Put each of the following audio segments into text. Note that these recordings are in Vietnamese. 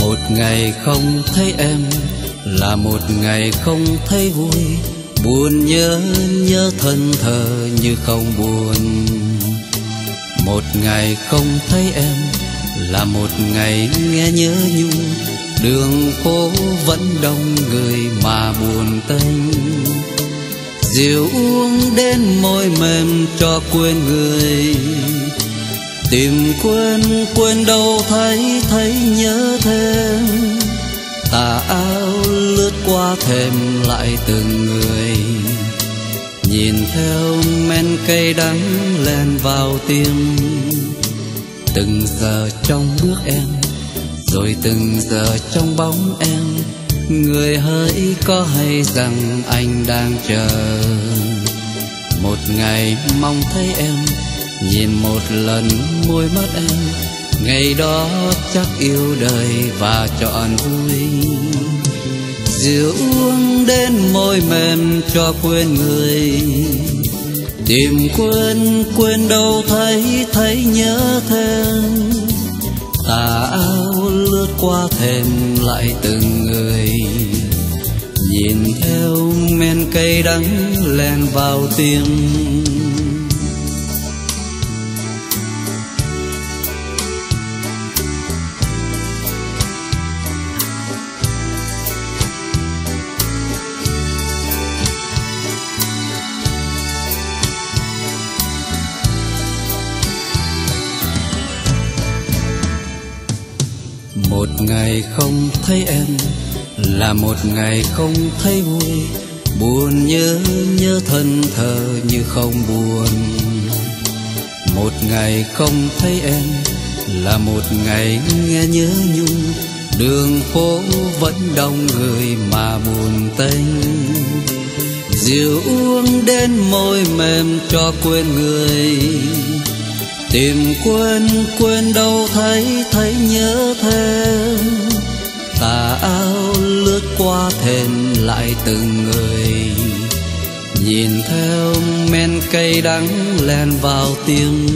một ngày không thấy em là một ngày không thấy vui. Buồn nhớ nhớ thân thờ như không buồn. Một ngày không thấy em là một ngày nghe nhớ nhung đường phố vẫn đông, người mà buồn tênh rượu uống đến môi mềm cho quên người tìm quên quên đâu thấy thấy nhớ thêm. Tà áo lướt qua thềm lại từng người. Nhìn theo men cây đắng len vào tim. Từng giờ trong bước em, rồi từng giờ trong bóng em. Người hỡi có hay rằng anh đang chờ? Một ngày mong thấy em nhìn một lần môi mắt em, ngày đó chắc yêu đời và chọn vui. Rượu uống đến môi mềm cho quên người. Tìm quên quên đâu thấy thấy nhớ thêm. Tà áo lướt qua thềm lại từng người. Nhìn theo men cây đắng len vào tim ngày không thấy em, là một ngày không thấy vui. Buồn nhớ nhớ thân thờ như không buồn. Một ngày không thấy em, là một ngày nghe nhớ nhung. Đường phố vẫn đông người mà buồn tênh. Rượu uống đến môi mềm cho quên người. Tìm quên quên đâu thấy thấy nhớ thêm. Qua thềm lại từng người. Nhìn theo men cây đắng len vào tim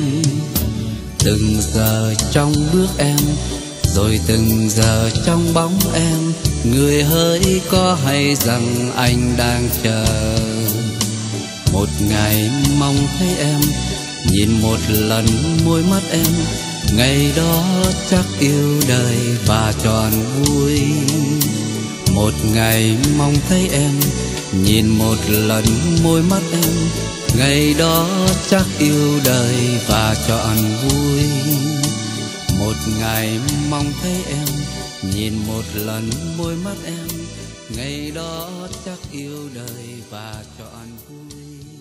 từng giờ trong bước em, rồi từng giờ trong bóng em. Người hỡi có hay rằng anh đang chờ? Một ngày mong thấy em, nhìn một lần môi mắt em. Ngày đó chắc yêu đời và tròn vui một ngày mong thấy em, nhìn một lần môi mắt em. Ngày đó chắc yêu đời và chọn vui. Một ngày mong thấy em, nhìn một lần môi mắt em. Ngày đó chắc yêu đời và chọn vui.